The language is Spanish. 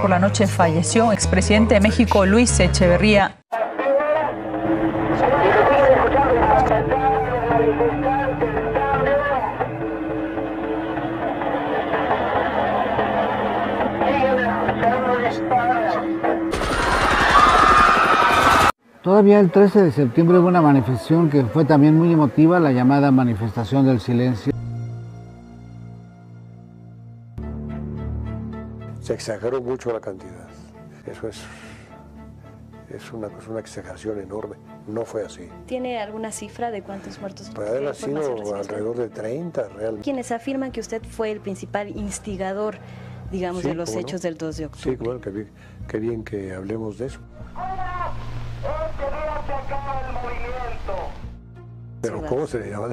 Por la noche falleció expresidente de México Luis Echeverría. Todavía el 13 de septiembre hubo una manifestación que fue también muy emotiva, la llamada manifestación del silencio. Se exageró mucho la cantidad. Eso es, es una, es una exageración enorme. No fue así. ¿Tiene alguna cifra de cuántos muertos? Para él de ha sido alrededor de 30 realmente. Quienes afirman que usted fue el principal instigador, digamos, Sí, de los no. hechos del 2 de octubre. Sí, bueno, qué bien, qué bien que hablemos de eso. Pero Ciudad. ¿cómo se le llama?